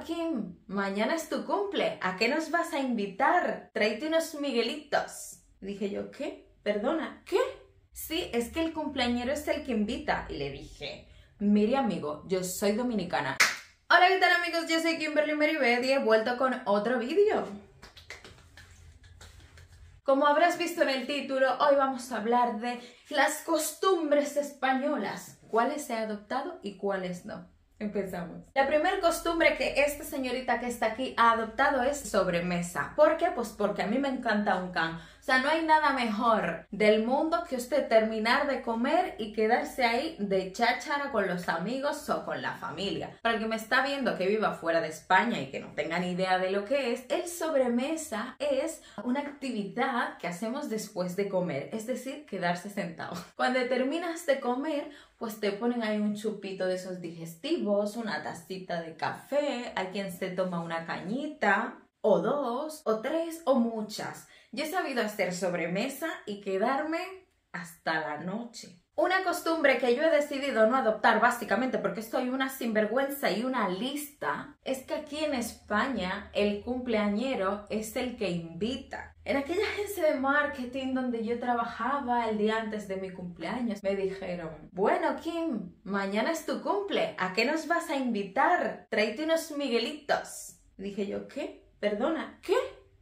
Kim, mañana es tu cumple. ¿A qué nos vas a invitar? Tráete unos miguelitos. Dije yo, ¿qué? Perdona, ¿qué? Sí, es que el cumpleañero es el que invita. Le dije, mire amigo, yo soy dominicana. Hola, ¿qué tal amigos? Yo soy Kimberly Meribed y he vuelto con otro vídeo. Como habrás visto en el título, hoy vamos a hablar de las costumbres españolas. ¿Cuáles he adoptado y cuáles no? Empezamos. La primera costumbre que esta señorita que está aquí ha adoptado es sobremesa. ¿Por qué? Pues porque a mí me encanta un can. O sea, no hay nada mejor del mundo que usted terminar de comer y quedarse ahí de cháchara con los amigos o con la familia. Para el que me está viendo que viva fuera de España y que no tenga ni idea de lo que es, el sobremesa es una actividad que hacemos después de comer, es decir, quedarse sentado. Cuando terminas de comer, pues te ponen ahí un chupito de esos digestivos, una tacita de café, hay quien se toma una cañita, o dos, o tres, o muchas. Yo he sabido hacer sobremesa y quedarme hasta la noche. Una costumbre que yo he decidido no adoptar básicamente porque soy una sinvergüenza y una lista es que aquí en España el cumpleañero es el que invita. En aquella agencia de marketing donde yo trabajaba el día antes de mi cumpleaños me dijeron, bueno Kim, mañana es tu cumple, ¿a qué nos vas a invitar? Tráete unos miguelitos. Dije yo, ¿qué? Perdona, ¿qué?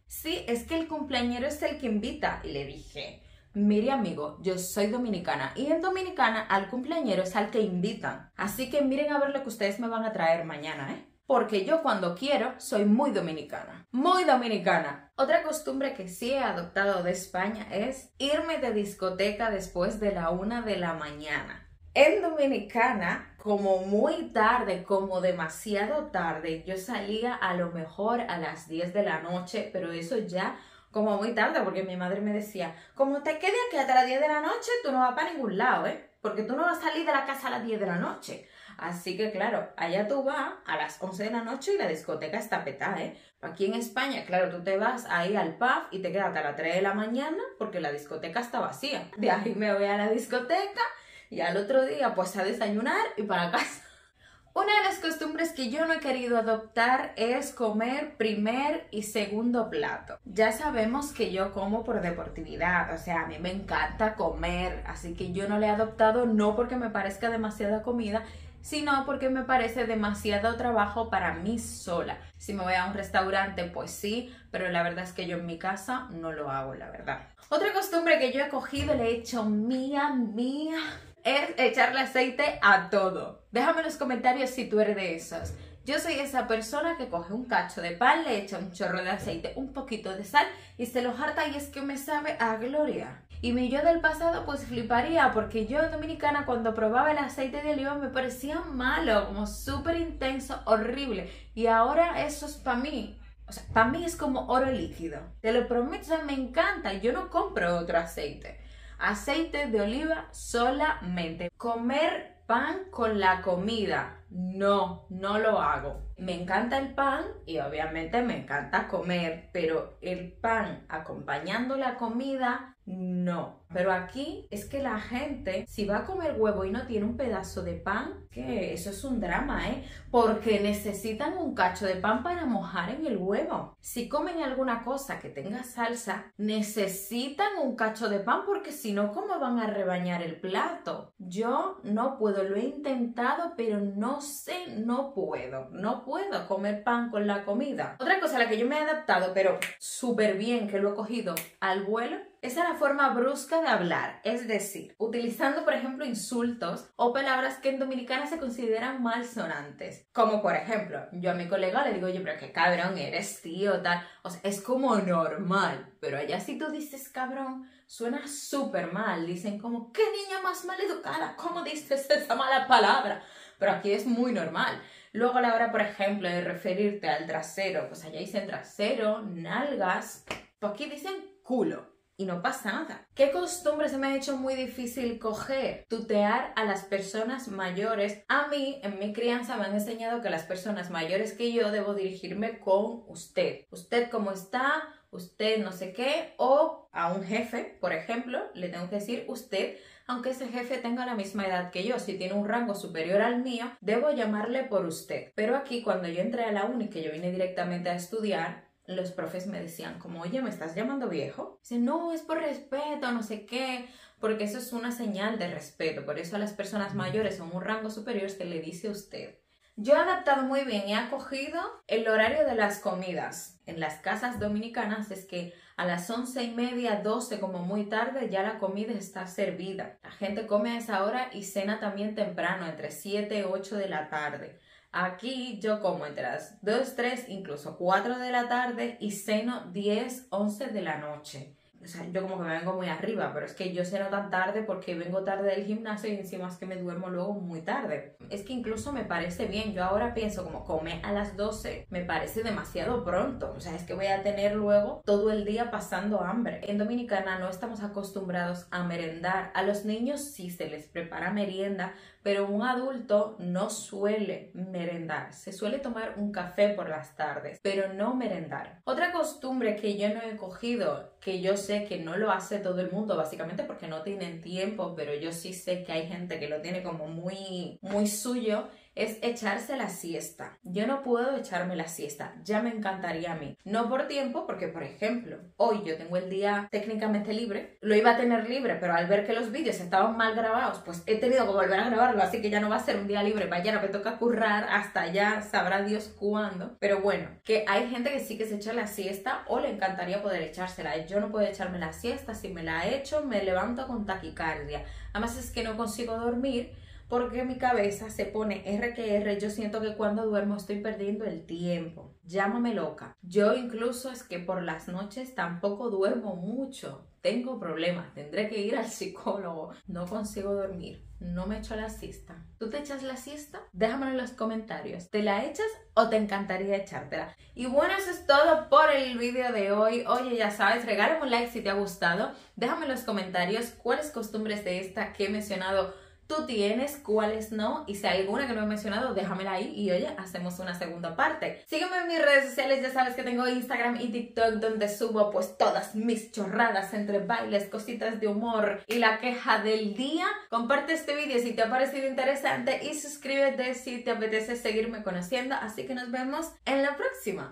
Sí, es que el cumpleañero es el que invita. Y le dije, mire amigo, yo soy dominicana y en Dominicana al cumpleañero es al que invitan. Así que miren a ver lo que ustedes me van a traer mañana, ¿eh? Porque yo cuando quiero soy muy dominicana. Muy dominicana. Otra costumbre que sí he adoptado de España es irme de discoteca después de la una de la mañana. En Dominicana, como muy tarde, como demasiado tarde, yo salía a lo mejor a las 10 de la noche, pero eso ya como muy tarde, porque mi madre me decía, como te quedes aquí hasta las 10 de la noche, tú no vas para ningún lado, ¿eh? Porque tú no vas a salir de la casa a las 10 de la noche. Así que claro, allá tú vas a las 11 de la noche y la discoteca está petada, ¿eh? Aquí en España, claro, tú te vas ahí al pub y te quedas hasta las 3 de la mañana porque la discoteca está vacía. De ahí me voy a la discoteca y al otro día pues a desayunar y para casa. Una de las costumbres que yo no he querido adoptar es comer primer y segundo plato. Ya sabemos que yo como por deportividad, o sea, a mí me encanta comer, así que yo no le he adoptado no porque me parezca demasiada comida, sino porque me parece demasiado trabajo para mí sola. Si me voy a un restaurante, pues sí, pero la verdad es que yo en mi casa no lo hago, la verdad. Otra costumbre que yo he cogido, le he hecho mía, mía, es echarle aceite a todo. Déjame en los comentarios si tú eres de esas. Yo soy esa persona que coge un cacho de pan, le echa un chorro de aceite, un poquito de sal y se lo harta y es que me sabe a gloria. Y mi yo del pasado pues fliparía porque yo Dominicana cuando probaba el aceite de oliva me parecía malo, como súper intenso, horrible. Y ahora eso es para mí. O sea, para mí es como oro líquido. Te lo prometo, me encanta. Yo no compro otro aceite aceite de oliva solamente. Comer pan con la comida. No, no lo hago. Me encanta el pan y obviamente me encanta comer, pero el pan acompañando la comida, no. Pero aquí es que la gente, si va a comer huevo y no tiene un pedazo de pan, que eso es un drama, ¿eh? Porque necesitan un cacho de pan para mojar en el huevo. Si comen alguna cosa que tenga salsa, necesitan un cacho de pan porque si no, ¿cómo van a rebañar el plato? Yo no puedo, lo he intentado, pero no sé, no puedo. No puedo comer pan con la comida. Otra cosa a la que yo me he adaptado, pero súper bien que lo he cogido al vuelo, es la forma brusca de hablar, es decir, utilizando por ejemplo insultos o palabras que en dominicana se consideran malsonantes, como por ejemplo, yo a mi colega le digo, oye, pero qué cabrón eres, tío, tal, o sea, es como normal, pero allá si tú dices cabrón, suena súper mal, dicen como, qué niña más mal educada, ¿cómo dices esa mala palabra? Pero aquí es muy normal. Luego a la hora, por ejemplo, de referirte al trasero, pues allá dicen trasero, nalgas, pues aquí dicen culo y no pasa nada. ¿Qué costumbre se me ha hecho muy difícil coger? Tutear a las personas mayores. A mí, en mi crianza, me han enseñado que las personas mayores que yo debo dirigirme con usted. Usted cómo está, usted no sé qué, o a un jefe, por ejemplo, le tengo que decir usted, aunque ese jefe tenga la misma edad que yo, si tiene un rango superior al mío, debo llamarle por usted. Pero aquí cuando yo entré a la uni, que yo vine directamente a estudiar, los profes me decían como, oye, ¿me estás llamando viejo? Dice, no, es por respeto, no sé qué, porque eso es una señal de respeto. Por eso a las personas mayores son un rango superior se le dice usted. Yo he adaptado muy bien y he acogido el horario de las comidas. En las casas dominicanas es que a las once y media, doce como muy tarde ya la comida está servida. La gente come a esa hora y cena también temprano, entre 7 y 8 de la tarde. Aquí yo como entre las 2, 3, incluso 4 de la tarde y ceno 10, 11 de la noche o sea, yo como que me vengo muy arriba, pero es que yo ceno tan tarde porque vengo tarde del gimnasio y encima es que me duermo luego muy tarde. Es que incluso me parece bien, yo ahora pienso como come a las 12, me parece demasiado pronto, o sea, es que voy a tener luego todo el día pasando hambre. En Dominicana no estamos acostumbrados a merendar, a los niños sí se les prepara merienda, pero un adulto no suele merendar, se suele tomar un café por las tardes, pero no merendar. Otra costumbre que yo no he cogido, que yo que no lo hace todo el mundo, básicamente porque no tienen tiempo, pero yo sí sé que hay gente que lo tiene como muy, muy suyo, es echarse la siesta. Yo no puedo echarme la siesta, ya me encantaría a mí. No por tiempo, porque por ejemplo, hoy yo tengo el día técnicamente libre, lo iba a tener libre, pero al ver que los vídeos estaban mal grabados, pues he tenido que volver a grabarlo, así que ya no va a ser un día libre, mañana me toca currar hasta ya sabrá Dios cuándo. Pero bueno, que hay gente que sí que se echa la siesta o le encantaría poder echársela. Yo no puedo echarme la siesta, si me la echo me levanto con taquicardia. Además es que no consigo dormir porque mi cabeza se pone R que R, yo siento que cuando duermo estoy perdiendo el tiempo. Llámame loca. Yo incluso es que por las noches tampoco duermo mucho. Tengo problemas, tendré que ir al psicólogo. No consigo dormir, no me echo la siesta. ¿Tú te echas la siesta? Déjamelo en los comentarios. ¿Te la echas o te encantaría echártela? Y bueno, eso es todo por el vídeo de hoy. Oye, ya sabes, regálame un like si te ha gustado. Déjame en los comentarios cuáles costumbres de esta que he mencionado tú tienes, cuáles no, y si hay alguna que no he mencionado, déjamela ahí y oye, hacemos una segunda parte. Sígueme en mis redes sociales, ya sabes que tengo Instagram y TikTok donde subo pues todas mis chorradas entre bailes, cositas de humor y la queja del día. Comparte este vídeo si te ha parecido interesante y suscríbete si te apetece seguirme conociendo, así que nos vemos en la próxima.